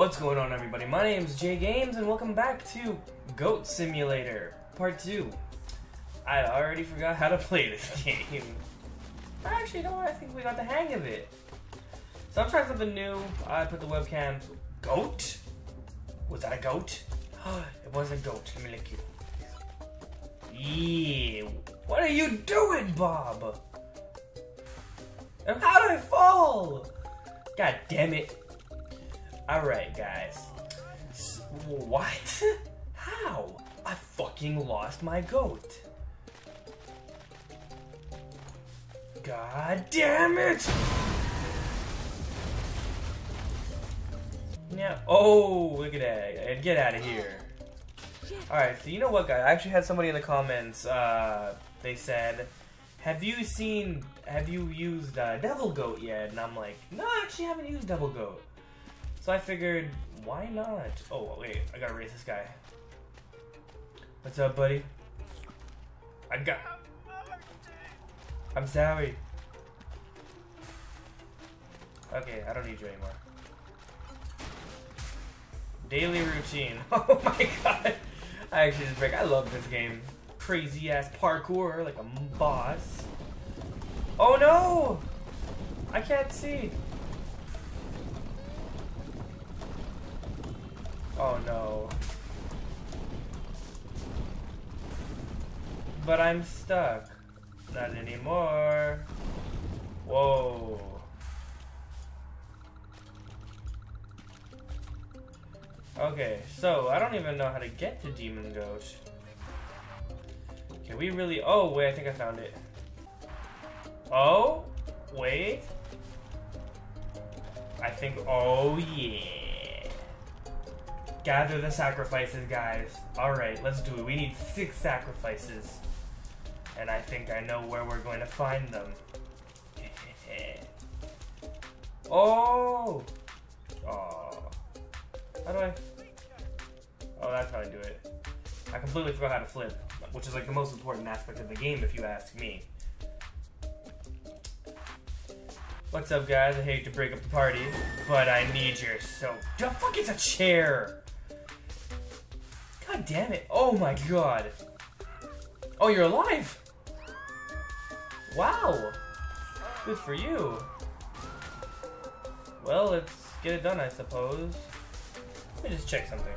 What's going on everybody? My name is Jay Games and welcome back to Goat Simulator Part 2. I already forgot how to play this game. I Actually, no, I think we got the hang of it. So I'm trying something new. I put the webcam... Goat? Was that a goat? it was a goat. Let me lick you. Yeah. What are you doing, Bob? And how did I fall? God damn it. Alright, guys. S what? How? I fucking lost my goat. God damn it! Yeah. Oh, look at that. Get out of here. Alright, so you know what, guys? I actually had somebody in the comments, uh, they said, have you seen, have you used uh, Devil Goat yet? And I'm like, no, I actually haven't used Devil Goat. So I figured, why not? Oh, wait, I gotta raise this guy. What's up, buddy? I got... I'm sorry. Okay, I don't need you anymore. Daily routine. Oh my god. I actually just break. I love this game. Crazy ass parkour like a boss. Oh no! I can't see. Oh no. But I'm stuck. Not anymore. Whoa. Okay, so I don't even know how to get to Demon Goat. Can we really... Oh, wait, I think I found it. Oh, wait. I think... Oh, yeah. Gather the sacrifices, guys. Alright, let's do it. We need six sacrifices. And I think I know where we're going to find them. oh! Oh. How do I... Oh, that's how I do it. I completely forgot how to flip, which is like the most important aspect of the game if you ask me. What's up, guys? I hate to break up the party, but I need your so. The fuck is a chair? God damn it. Oh my god. Oh, you're alive. Wow. Good for you. Well, let's get it done, I suppose. Let me just check something.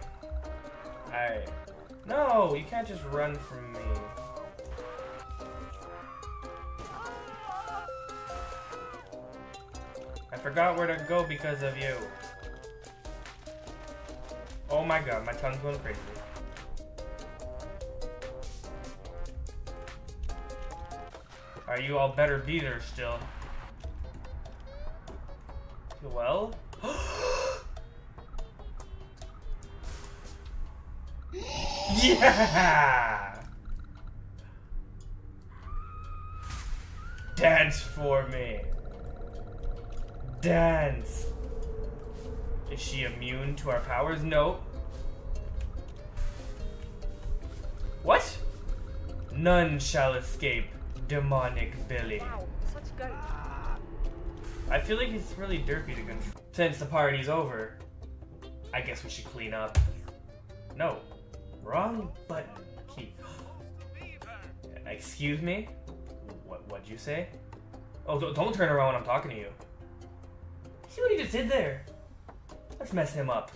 Alright. No, you can't just run from me. I forgot where to go because of you. Oh my god, my tongue's going crazy. Are you all better be there still? Well? yeah! Dance for me. Dance. Is she immune to our powers? No. What? None shall escape demonic Billy. Wow, such. I feel like he's really derpy to control. Since the party's over, I guess we should clean up. No. Wrong button. Key. Excuse me? What, what'd you say? Oh, don't turn around when I'm talking to you. See what he just did there? Let's mess him up.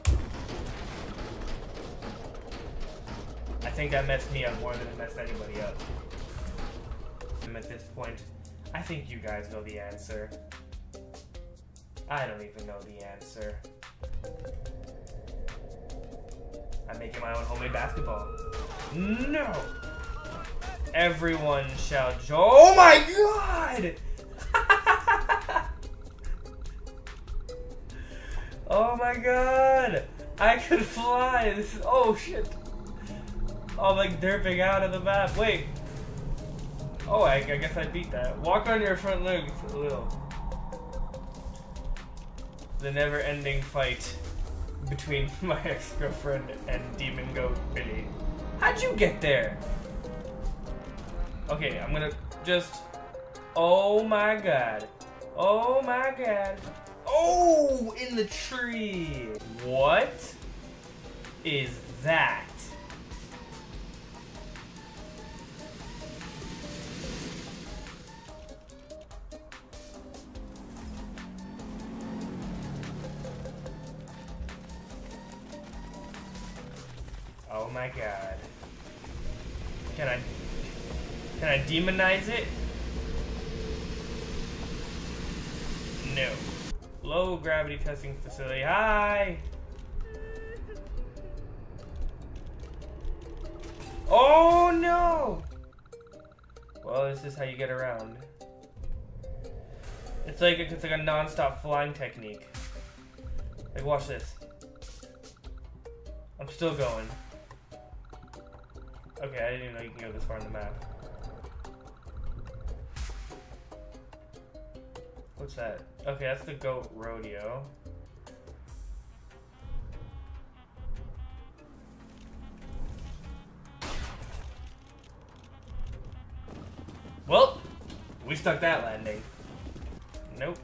I think that messed me up more than it messed anybody up at this point. I think you guys know the answer. I don't even know the answer. I'm making my own homemade basketball. No! Everyone shall join. Oh my god! oh my god! I could fly! This is, oh shit! I'm like derping out of the map. Wait, Oh, I, I guess I beat that. Walk on your front legs a little. The never-ending fight between my ex-girlfriend and Demon Goat Billy. How'd you get there? Okay, I'm gonna just... Oh my god. Oh my god. Oh, in the tree. What is that? Oh my god. Can I can I demonize it? No. Low gravity testing facility. Hi. Oh no! Well, this is how you get around. It's like it's like a non-stop flying technique. Like watch this. I'm still going. Okay, I didn't know you can go this far on the map. What's that? Okay, that's the goat rodeo. Well, we stuck that landing. Nope.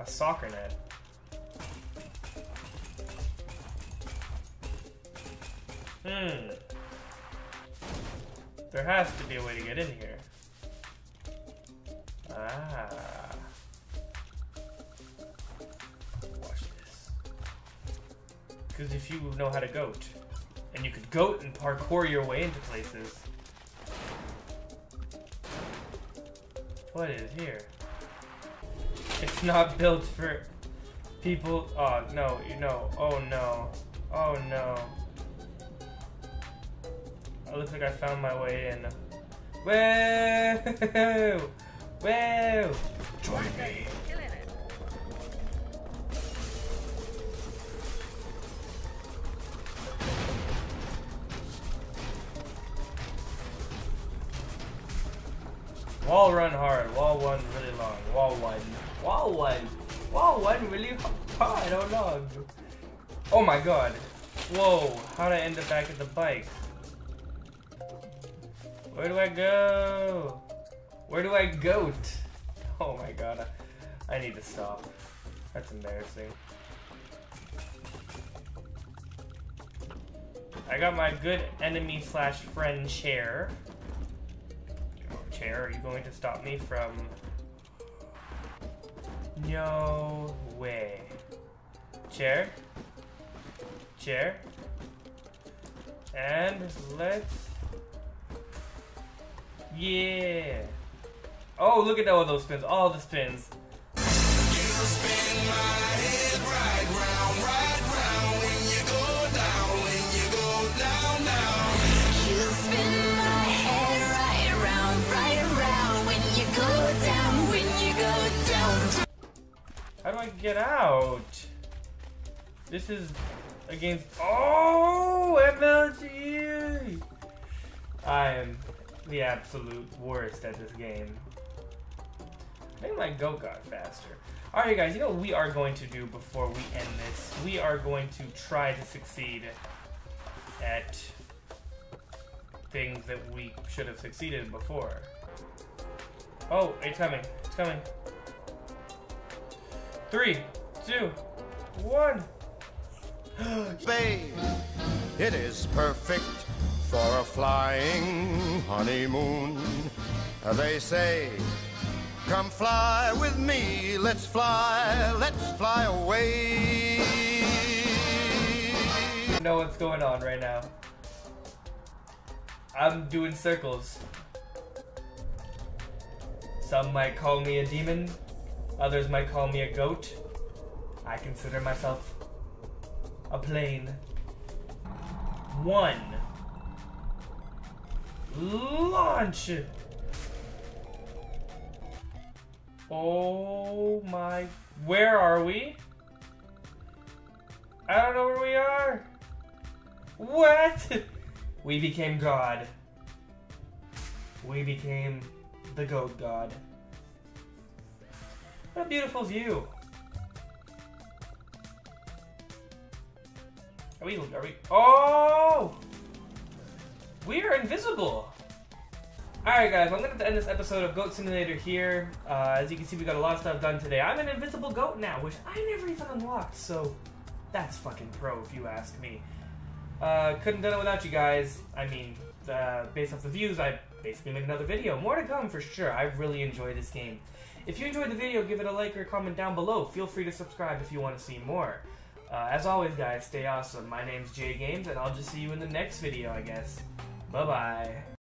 A soccer net. Hmm. There has to be a way to get in here. Ah. Watch this. Because if you know how to goat, and you could goat and parkour your way into places. What is here? It's not built for people. Oh no, you know. Oh no. Oh no. It looks like I found my way in. Whoa! Whoa! Join me. Wall run hard, wall one really long, wall one, wall one, wall one really hard, oh long. Oh my god. Whoa, how'd I end up back at the bike? Where do I go? Where do I go? Oh my god, I, I need to stop. That's embarrassing. I got my good enemy slash friend chair. Chair, are you going to stop me from... No way. Chair? Chair? And let's... Yeah! Oh, look at all those spins. All the spins. How do I get out? This is against. Oh, MLG! I am the absolute worst at this game. I think my goat got faster. Alright, guys, you know what we are going to do before we end this? We are going to try to succeed at things that we should have succeeded before. Oh, it's coming. It's coming. Three, two, one. Babe, it is perfect for a flying honeymoon. They say, come fly with me, let's fly, let's fly away. know what's going on right now. I'm doing circles. Some might call me a demon, others might call me a goat. I consider myself a plane. One. Launch! it! Oh my. Where are we? I don't know where we are. What? We became God. We became the goat god. What a beautiful view. Are we, are we, oh! We are invisible. Alright, guys, I'm to end this episode of Goat Simulator here. Uh, as you can see, we got a lot of stuff done today. I'm an invisible goat now, which I never even unlocked, so that's fucking pro if you ask me. Uh, couldn't done it without you guys. I mean, uh, based off the views, I basically made another video. More to come for sure. I really enjoy this game. If you enjoyed the video, give it a like or a comment down below. Feel free to subscribe if you want to see more. Uh, as always, guys, stay awesome. My name's Jay Games, and I'll just see you in the next video, I guess. 拜拜。